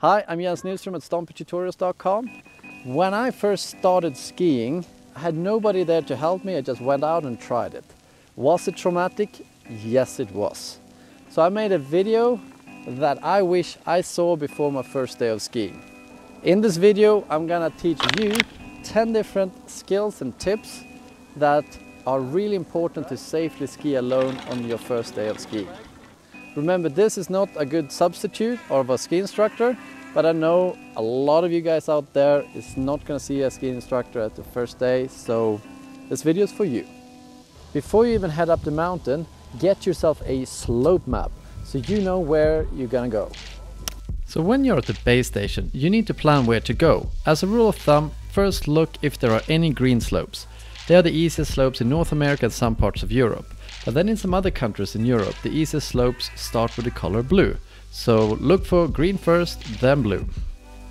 Hi, I'm Jens Nilström at StompItTutorials.com. When I first started skiing, I had nobody there to help me. I just went out and tried it. Was it traumatic? Yes, it was. So I made a video that I wish I saw before my first day of skiing. In this video, I'm gonna teach you 10 different skills and tips that are really important to safely ski alone on your first day of skiing. Remember, this is not a good substitute of a ski instructor, but I know a lot of you guys out there is not gonna see a ski instructor at the first day, so this video is for you. Before you even head up the mountain, get yourself a slope map so you know where you're gonna go. So when you're at the base station, you need to plan where to go. As a rule of thumb, first look if there are any green slopes. They are the easiest slopes in North America and some parts of Europe. But then in some other countries in Europe, the easiest slopes start with the color blue. So look for green first, then blue.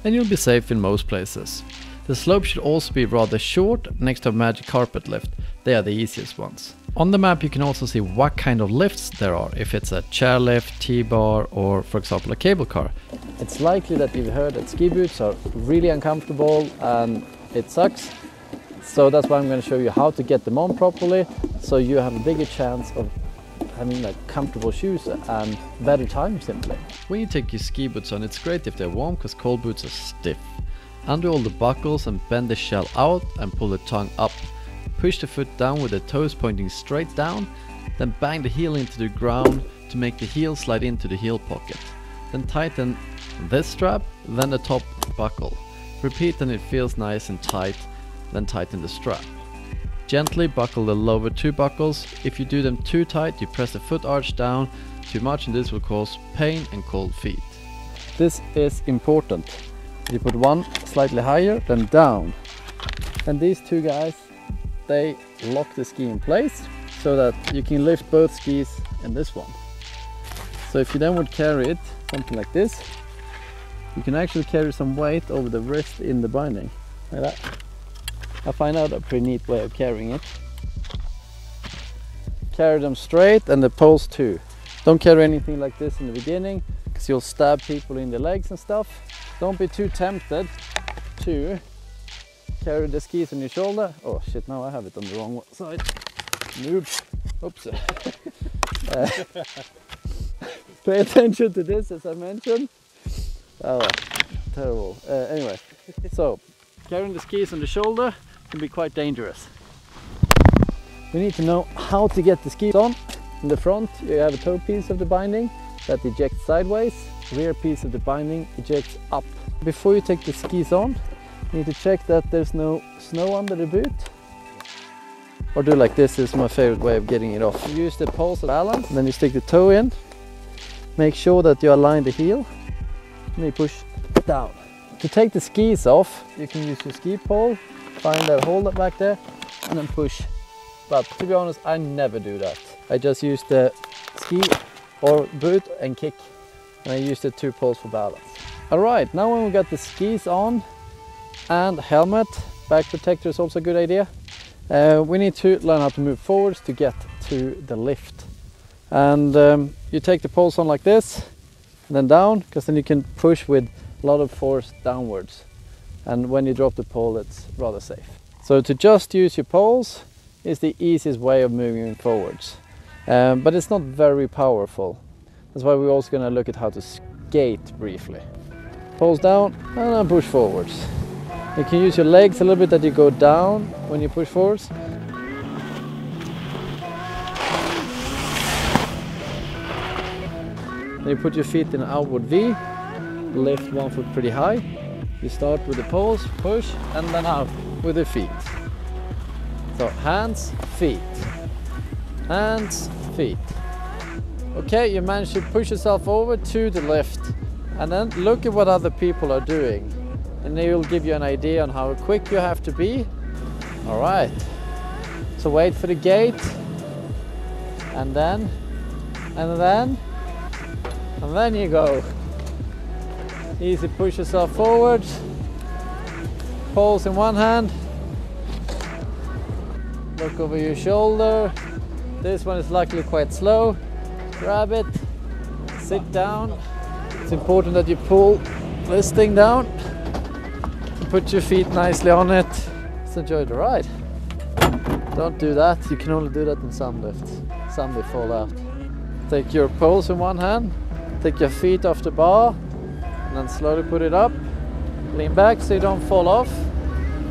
And you'll be safe in most places. The slope should also be rather short next to a magic carpet lift. They are the easiest ones. On the map you can also see what kind of lifts there are, if it's a chairlift, T-bar or for example a cable car. It's likely that you've heard that ski boots are really uncomfortable and it sucks. So that's why I'm going to show you how to get them on properly so you have a bigger chance of having like comfortable shoes and better time simply. When you take your ski boots on it's great if they're warm because cold boots are stiff. Undo all the buckles and bend the shell out and pull the tongue up. Push the foot down with the toes pointing straight down, then bang the heel into the ground to make the heel slide into the heel pocket. Then tighten this strap, then the top buckle. Repeat and it feels nice and tight then tighten the strap. Gently buckle the lower two buckles. If you do them too tight, you press the foot arch down too much and this will cause pain and cold feet. This is important. You put one slightly higher, then down. And these two guys, they lock the ski in place so that you can lift both skis in this one. So if you then would carry it, something like this, you can actually carry some weight over the wrist in the binding, like that. I find out a pretty neat way of carrying it. Carry them straight and the poles too. Don't carry anything like this in the beginning because you'll stab people in the legs and stuff. Don't be too tempted to carry the skis on your shoulder. Oh shit, now I have it on the wrong side. Noob. Oops. uh, pay attention to this as I mentioned. Oh, terrible. Uh, anyway, so carrying the skis on the shoulder can be quite dangerous. We need to know how to get the skis on. In the front you have a toe piece of the binding that ejects sideways, rear piece of the binding ejects up. Before you take the skis on, you need to check that there's no snow under the boot. Or do like this, this is my favorite way of getting it off. You use the poles of balance, then you stick the toe in, make sure that you align the heel, and you push down. To take the skis off, you can use your ski pole find that hole back there and then push. But to be honest, I never do that. I just use the ski or boot and kick and I use the two poles for balance. All right, now when we got the skis on and helmet, back protector is also a good idea. Uh, we need to learn how to move forwards to get to the lift. And um, you take the poles on like this and then down because then you can push with a lot of force downwards and when you drop the pole it's rather safe. So to just use your poles is the easiest way of moving forwards. Um, but it's not very powerful. That's why we're also going to look at how to skate briefly. Poles down and then push forwards. You can use your legs a little bit that you go down when you push forwards. Then you put your feet in an outward V, lift one foot pretty high, you start with the poles, push, and then out with the feet. So hands, feet, hands, feet. Okay, you manage to push yourself over to the left and then look at what other people are doing and they will give you an idea on how quick you have to be. All right, so wait for the gate and then, and then, and then you go. Easy push yourself forward. Poles in one hand. Look over your shoulder. This one is luckily quite slow. Grab it, sit down. It's important that you pull this thing down, put your feet nicely on it. Let's enjoy the ride. Don't do that, you can only do that in some lifts. Some they fall out. Take your poles in one hand, take your feet off the bar, then slowly put it up. Lean back so you don't fall off.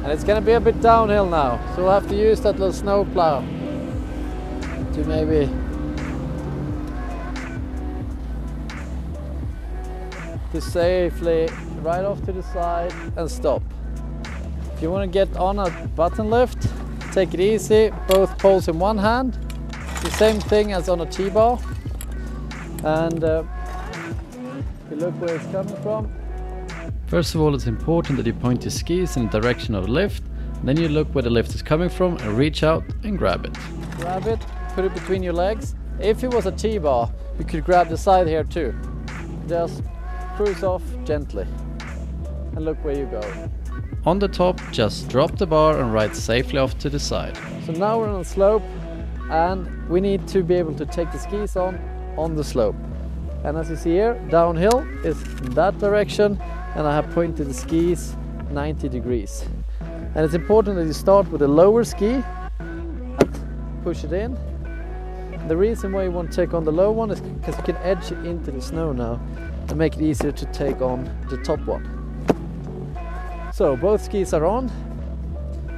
And it's gonna be a bit downhill now, so we'll have to use that little snow plow to maybe to safely right off to the side and stop. If you want to get on a button lift, take it easy, both poles in one hand, the same thing as on a T-bar. And uh, you look where it's coming from. First of all, it's important that you point your skis in the direction of the lift. Then you look where the lift is coming from and reach out and grab it. Grab it, put it between your legs. If it was a T-bar, you could grab the side here too. Just cruise off gently and look where you go. On the top, just drop the bar and ride safely off to the side. So now we're on a slope and we need to be able to take the skis on on the slope. And as you see here, downhill is in that direction and I have pointed the skis 90 degrees. And it's important that you start with a lower ski, push it in. The reason why you want to take on the low one is because you can edge it into the snow now and make it easier to take on the top one. So both skis are on.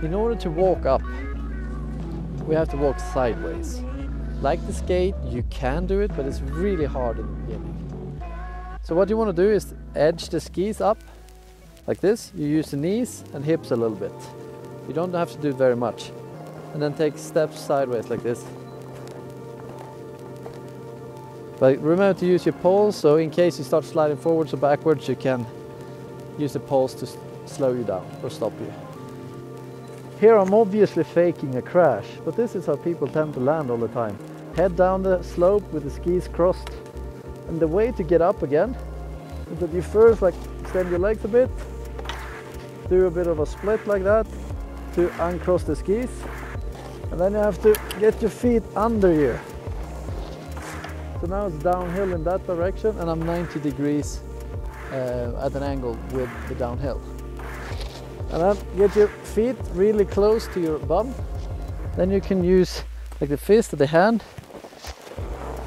In order to walk up, we have to walk sideways. Like the skate, you can do it, but it's really hard in the beginning. So what you want to do is edge the skis up like this. You use the knees and hips a little bit. You don't have to do very much. And then take steps sideways like this. But remember to use your poles, so in case you start sliding forwards or backwards, you can use the poles to slow you down or stop you. Here I'm obviously faking a crash, but this is how people tend to land all the time. Head down the slope with the skis crossed. And the way to get up again is that you first like extend your legs a bit, do a bit of a split like that to uncross the skis. And then you have to get your feet under you so now it's downhill in that direction and I'm 90 degrees uh, at an angle with the downhill. And then get your feet really close to your bum. Then you can use like the fist or the hand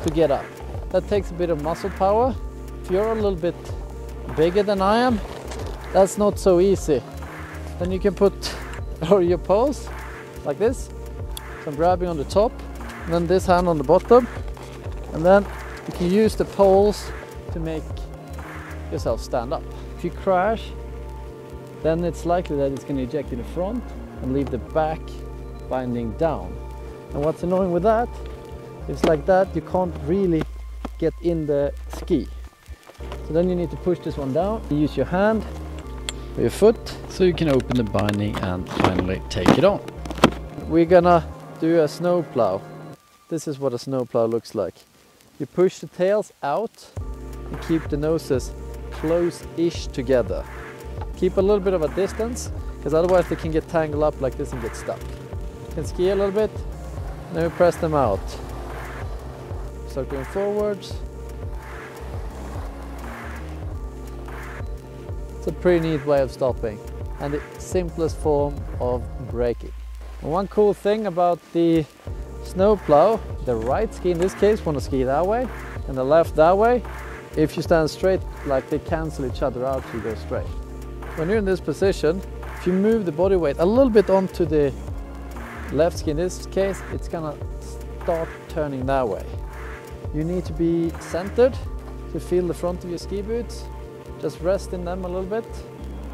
to get up. That takes a bit of muscle power. If you're a little bit bigger than I am, that's not so easy. Then you can put or your pose like this. So I'm grabbing on the top, and then this hand on the bottom, and then you can use the poles to make yourself stand up. If you crash, then it's likely that it's going to eject in the front and leave the back binding down. And what's annoying with that is like that you can't really get in the ski. So then you need to push this one down. You use your hand or your foot so you can open the binding and finally take it on. We're gonna do a snow plow. This is what a snow plow looks like. You push the tails out and keep the noses close-ish together. Keep a little bit of a distance because otherwise they can get tangled up like this and get stuck. You can ski a little bit, then we press them out. Start going forwards. It's a pretty neat way of stopping and the simplest form of braking. And one cool thing about the snowplow, the right ski in this case want to ski that way and the left that way. If you stand straight, like they cancel each other out, you go straight. When you're in this position, if you move the body weight a little bit onto the left ski in this case, it's gonna start turning that way. You need to be centered to feel the front of your ski boots. Just rest in them a little bit.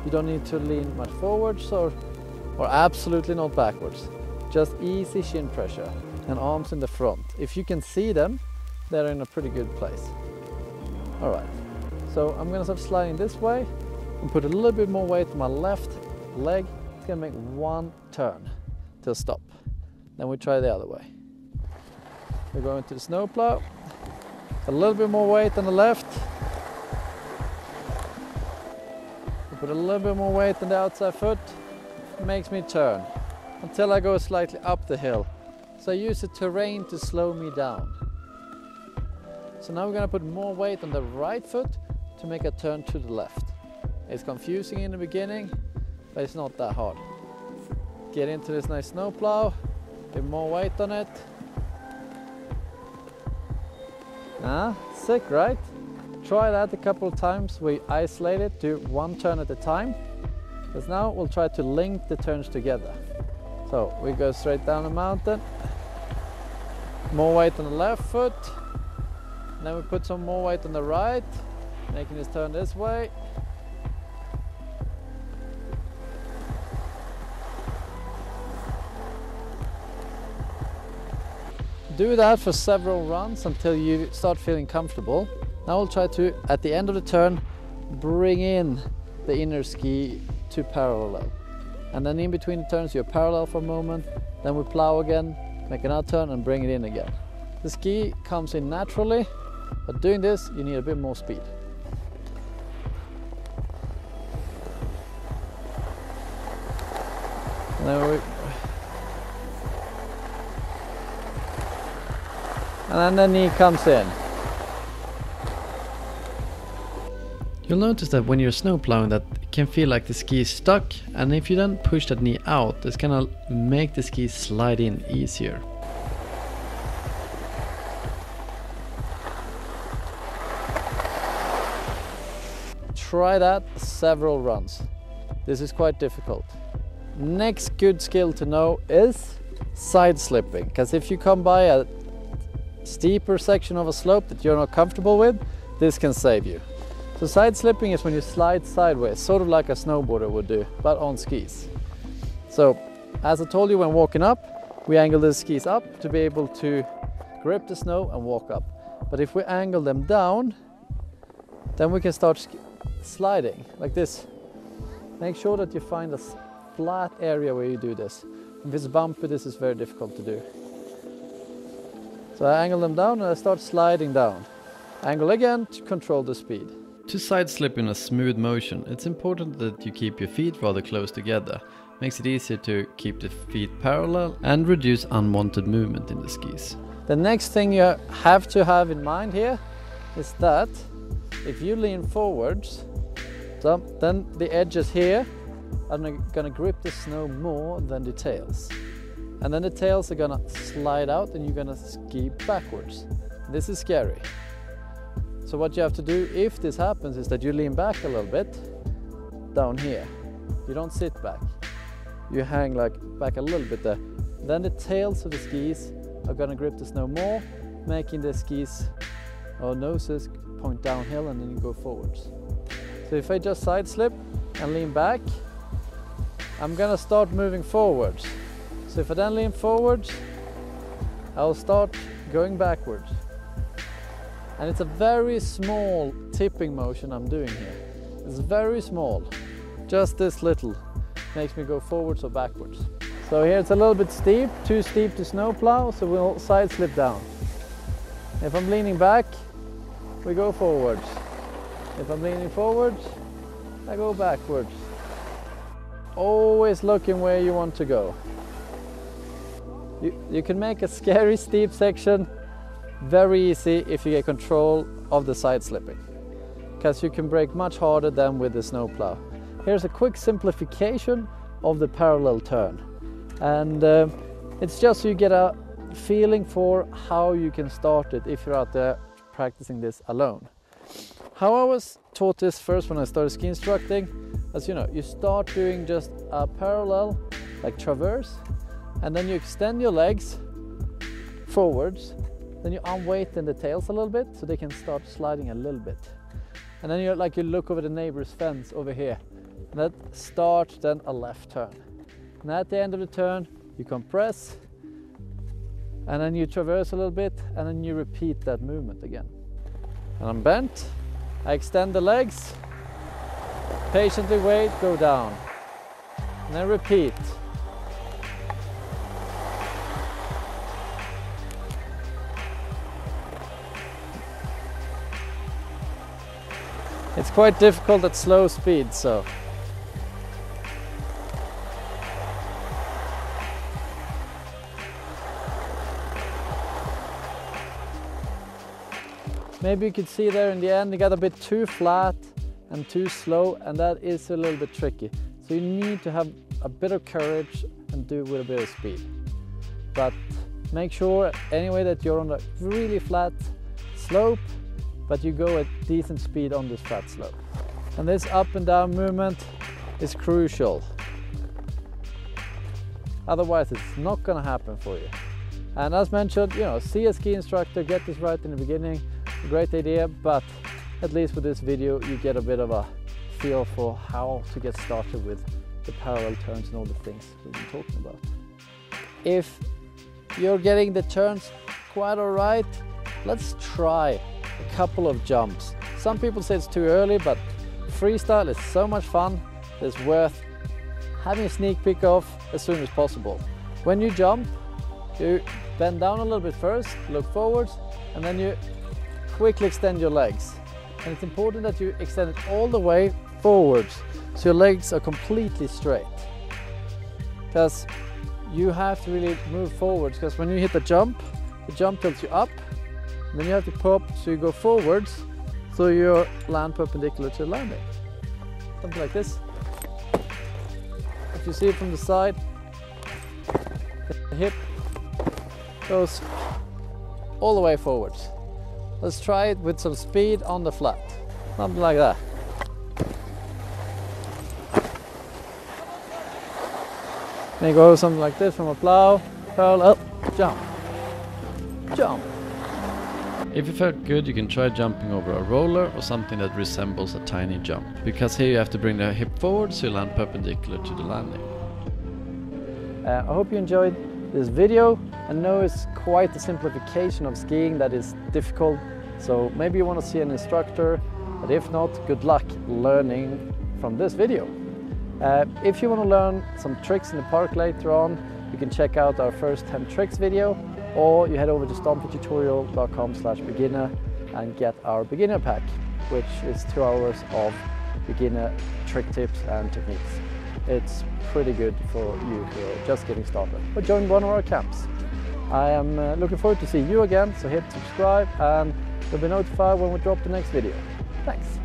You don't need to lean much forwards or, or absolutely not backwards. Just easy shin pressure and arms in the front. If you can see them, they're in a pretty good place. All right, so I'm gonna start sliding this way and put a little bit more weight on my left leg. It's gonna make one turn till stop. Then we try the other way. We're going to the snowplow. A little bit more weight on the left. Put a little bit more weight on the outside foot. Makes me turn until I go slightly up the hill. So I use the terrain to slow me down. So now we're gonna put more weight on the right foot to make a turn to the left. It's confusing in the beginning, but it's not that hard. Get into this nice snowplow, Put more weight on it. Ah, sick, right? Try that a couple of times. We isolate it, do one turn at a time. Because now we'll try to link the turns together. So we go straight down the mountain. More weight on the left foot. Then we put some more weight on the right, making this turn this way. Do that for several runs until you start feeling comfortable. Now we'll try to, at the end of the turn, bring in the inner ski to parallel. And then in between the turns you're parallel for a moment, then we plow again, make another turn and bring it in again. The ski comes in naturally, but doing this you need a bit more speed. And then we and then the knee comes in. You'll notice that when you're snow plowing that it can feel like the ski is stuck and if you then push that knee out it's gonna make the ski slide in easier. Try that several runs. This is quite difficult. Next good skill to know is side slipping because if you come by a steeper section of a slope that you're not comfortable with, this can save you. So side slipping is when you slide sideways, sort of like a snowboarder would do, but on skis. So as I told you when walking up, we angle the skis up to be able to grip the snow and walk up. But if we angle them down, then we can start sliding like this. Make sure that you find a flat area where you do this. If it's bumpy, this is very difficult to do. So I angle them down and I start sliding down. Angle again to control the speed. To side slip in a smooth motion, it's important that you keep your feet rather close together. Makes it easier to keep the feet parallel and reduce unwanted movement in the skis. The next thing you have to have in mind here is that if you lean forwards, so then the edges here are gonna grip the snow more than the tails. And then the tails are gonna slide out and you're gonna ski backwards. This is scary. So what you have to do if this happens is that you lean back a little bit down here. You don't sit back. You hang like back a little bit there. Then the tails of the skis are gonna grip the snow more, making the skis or noses point downhill and then you go forwards. So if I just side slip and lean back, I'm gonna start moving forwards. So if I then lean forwards, I'll start going backwards. And it's a very small tipping motion I'm doing here. It's very small, just this little makes me go forwards or backwards. So here it's a little bit steep, too steep to snowplow, so we'll side slip down. If I'm leaning back, we go forwards. If I'm leaning forwards, I go backwards. Always looking where you want to go. You, you can make a scary steep section very easy if you get control of the side slipping because you can brake much harder than with the snowplow. Here's a quick simplification of the parallel turn and uh, it's just so you get a feeling for how you can start it if you're out there practicing this alone. How I was taught this first when I started ski instructing, as you know, you start doing just a parallel, like traverse, and then you extend your legs forwards. Then you unweighten the tails a little bit so they can start sliding a little bit. And then you're like you look over the neighbor's fence over here. And that starts then a left turn. And at the end of the turn you compress. And then you traverse a little bit. And then you repeat that movement again. And I'm bent. I extend the legs. Patiently wait. Go down. And then repeat quite difficult at slow speed, so. Maybe you could see there in the end it got a bit too flat and too slow and that is a little bit tricky. So you need to have a bit of courage and do it with a bit of speed. But make sure anyway that you're on a really flat slope, but you go at decent speed on this flat slope. And this up and down movement is crucial. Otherwise it's not gonna happen for you. And as mentioned, you know, see a ski instructor, get this right in the beginning, great idea, but at least with this video you get a bit of a feel for how to get started with the parallel turns and all the things we've been talking about. If you're getting the turns quite all right, let's try a couple of jumps. Some people say it's too early, but freestyle is so much fun, it's worth having a sneak peek of as soon as possible. When you jump, you bend down a little bit first, look forwards, and then you quickly extend your legs. And it's important that you extend it all the way forwards so your legs are completely straight. Because you have to really move forwards because when you hit the jump, the jump tilts you up, then you have to pop so you go forwards so you land perpendicular to the landing. Something like this. If you see it from the side, the hip goes all the way forwards. Let's try it with some speed on the flat. Something like that. May go something like this from a plow, parallel, jump, jump. If you felt good, you can try jumping over a roller or something that resembles a tiny jump. Because here you have to bring the hip forward so you land perpendicular to the landing. Uh, I hope you enjoyed this video. I know it's quite a simplification of skiing that is difficult. So maybe you want to see an instructor, but if not, good luck learning from this video. Uh, if you want to learn some tricks in the park later on, you can check out our first 10 tricks video or you head over to stompingtutorial.com slash beginner and get our beginner pack, which is two hours of beginner trick tips and techniques. It's pretty good for you who are just getting started. Or join one of our camps. I am uh, looking forward to see you again, so hit subscribe and you'll be notified when we drop the next video. Thanks!